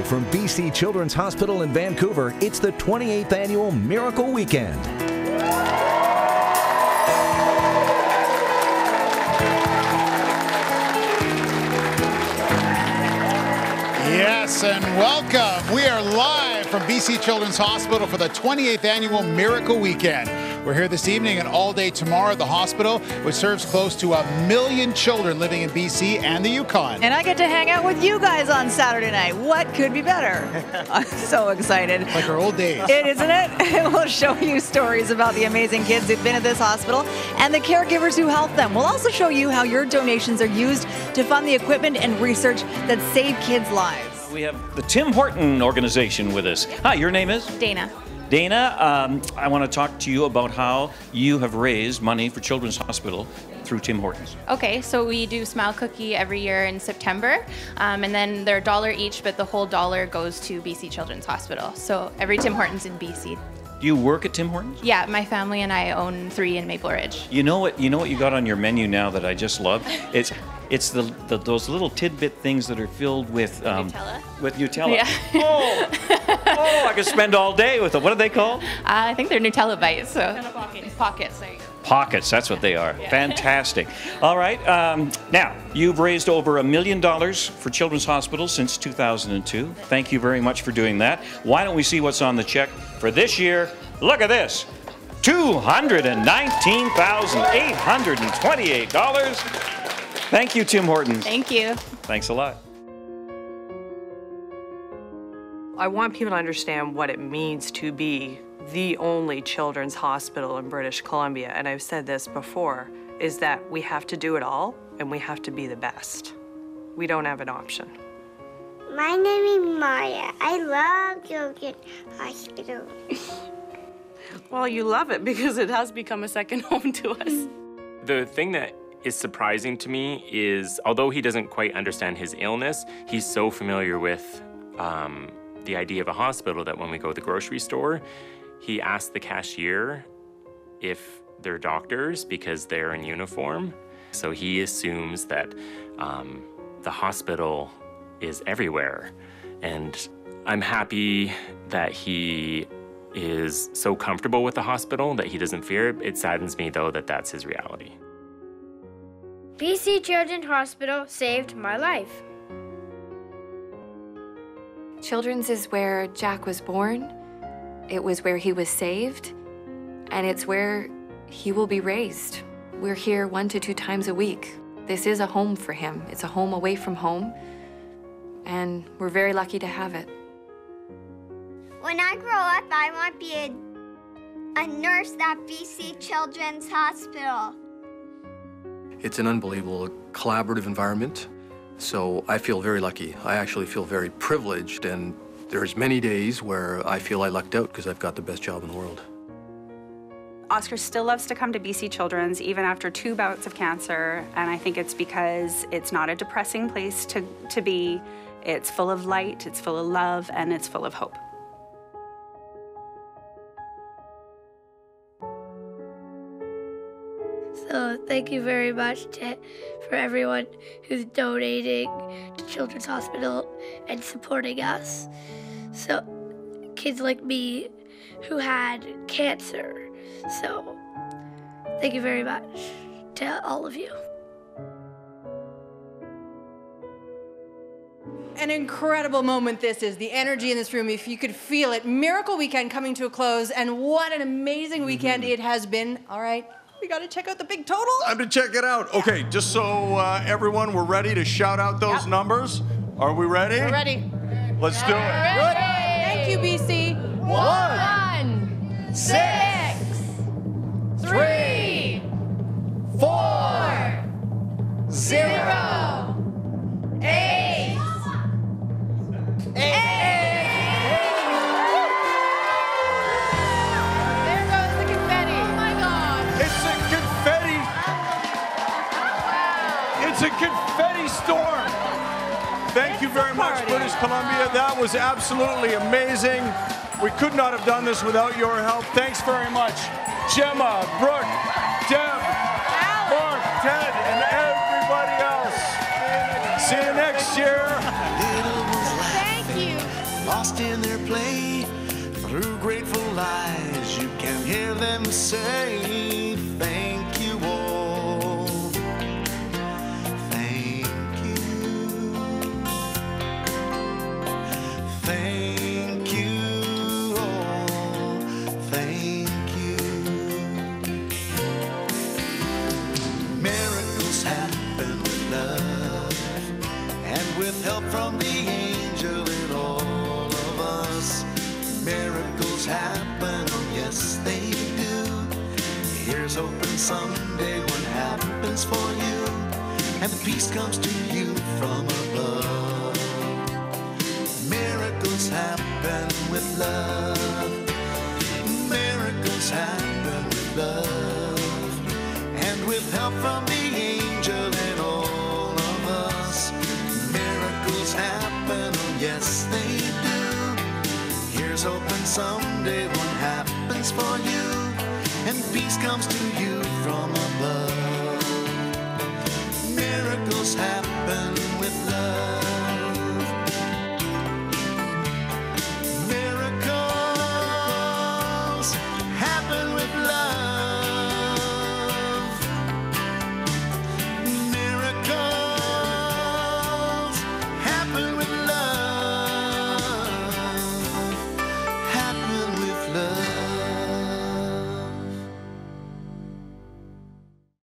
Live from BC Children's Hospital in Vancouver, it's the 28th annual Miracle Weekend. Yes, and welcome. We are live from BC Children's Hospital for the 28th annual Miracle Weekend. We're here this evening and all day tomorrow at the hospital, which serves close to a million children living in BC and the Yukon. And I get to hang out with you guys on Saturday night. What could be better? I'm so excited. Like our old days. It isn't it? we'll show you stories about the amazing kids who've been at this hospital and the caregivers who help them. We'll also show you how your donations are used to fund the equipment and research that save kids' lives. We have the Tim Horton organization with us. Hi, your name is? Dana. Dana, um, I want to talk to you about how you have raised money for Children's Hospital through Tim Hortons. Okay, so we do Smile Cookie every year in September, um, and then they're a dollar each, but the whole dollar goes to BC Children's Hospital. So every Tim Hortons in BC. Do you work at Tim Hortons? Yeah, my family and I own three in Maple Ridge. You know what? You know what you got on your menu now that I just love. It's it's the, the those little tidbit things that are filled with um, Nutella? With Nutella. Yeah. Oh, oh! I could spend all day with them. What are they called? Uh, I think they're Nutella bites. So pockets. Pockets. There you go. Pockets. That's what they are. Fantastic. All right. Um, now you've raised over a million dollars for Children's Hospital since 2002. Thank you very much for doing that. Why don't we see what's on the check for this year? Look at this. $219,828. Thank you, Tim Hortons. Thank you. Thanks a lot. I want people to understand what it means to be the only children's hospital in British Columbia, and I've said this before, is that we have to do it all and we have to be the best. We don't have an option. My name is Maya. I love Children's Hospital. Well, you love it because it has become a second home to us. The thing that is surprising to me is although he doesn't quite understand his illness, he's so familiar with um, the idea of a hospital that when we go to the grocery store, he asks the cashier if they're doctors because they're in uniform. So he assumes that um, the hospital is everywhere. And I'm happy that he is so comfortable with the hospital that he doesn't fear it. It saddens me though that that's his reality. BC Children's Hospital saved my life. Children's is where Jack was born, it was where he was saved, and it's where he will be raised. We're here one to two times a week. This is a home for him. It's a home away from home, and we're very lucky to have it. When I grow up, I want to be a, a nurse at BC Children's Hospital. It's an unbelievable collaborative environment. So I feel very lucky. I actually feel very privileged and there's many days where I feel I lucked out because I've got the best job in the world. Oscar still loves to come to BC Children's even after two bouts of cancer, and I think it's because it's not a depressing place to, to be. It's full of light, it's full of love, and it's full of hope. So thank you very much to, for everyone who's donating to Children's Hospital and supporting us. So kids like me who had cancer. So thank you very much to all of you. An incredible moment this is. The energy in this room, if you could feel it. Miracle Weekend coming to a close, and what an amazing weekend mm-hmm. it has been. All right, we got to check out the big total. Time to check it out. Okay, just so uh, everyone, we're ready to shout out those numbers. Are we ready? We're ready. Let's do it. Ready. Thank you, BC. One, six, three, four, zero, eight, confetti storm. Thank it's you very much, British Columbia. That was absolutely amazing. We could not have done this without your help. Thanks very much, Gemma, Brooke, Deb, Mark, Ted, and everybody else. See you next year. Thank you. Lost in their play through grateful eyes, you can hear them say. Here's hoping someday what happens for you, and the peace comes to you from above. Miracles happen with love. Miracles happen with love, and with help from the angel and all of us. Miracles happen, oh yes they do. Here's hoping someday what happens for you, and peace comes to you from above. Miracles happen with love.